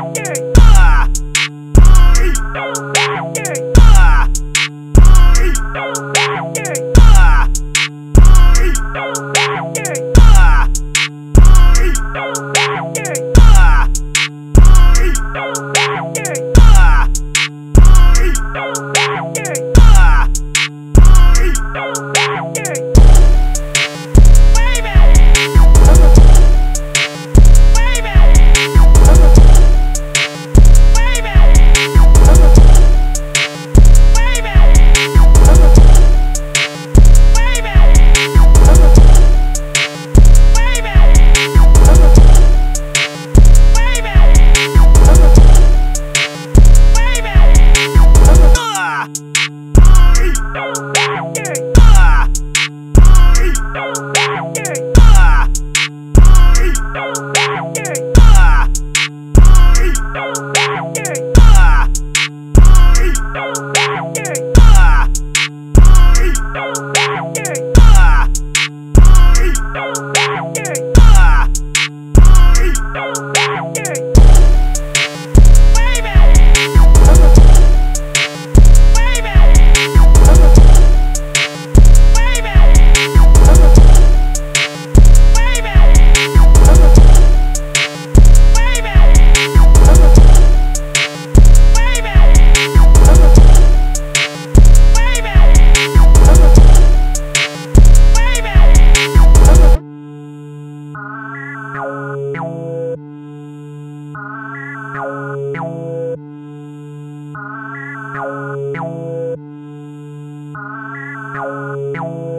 Don't Wow. you.